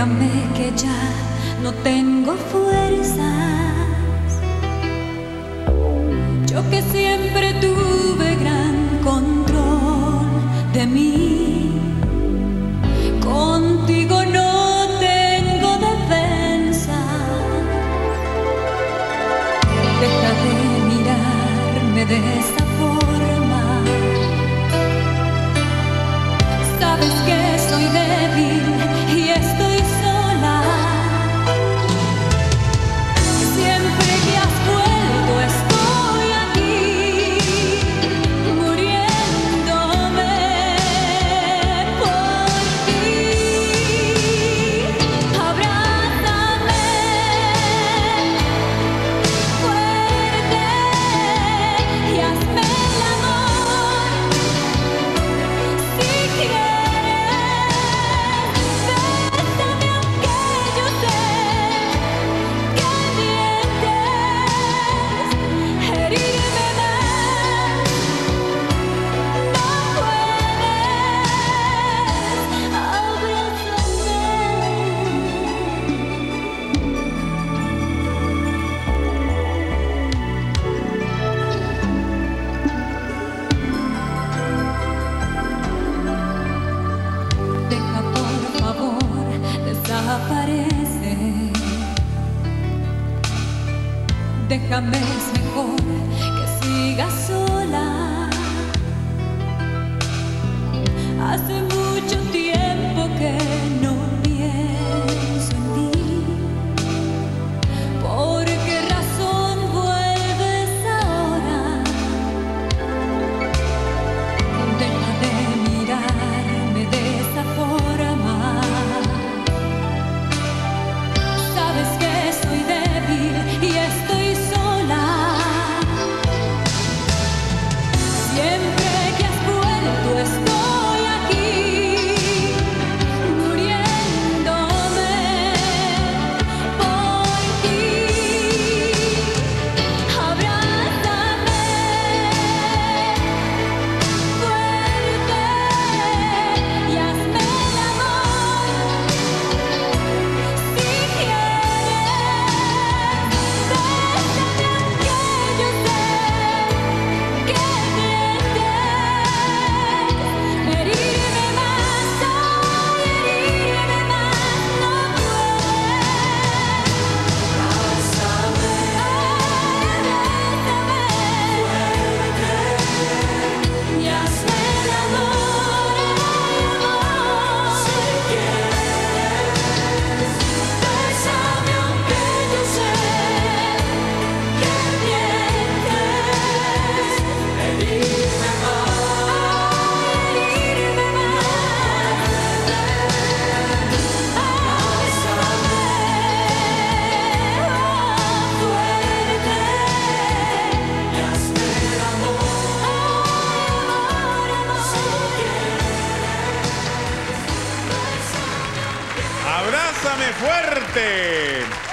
Dígame que ya no tengo fuerzas. Yo que siempre tuve gran control de mí. Contigo no tengo defensa. Deja de mirarme de esa aparece. Déjame es mejor que sigas solo. Abrázame fuerte.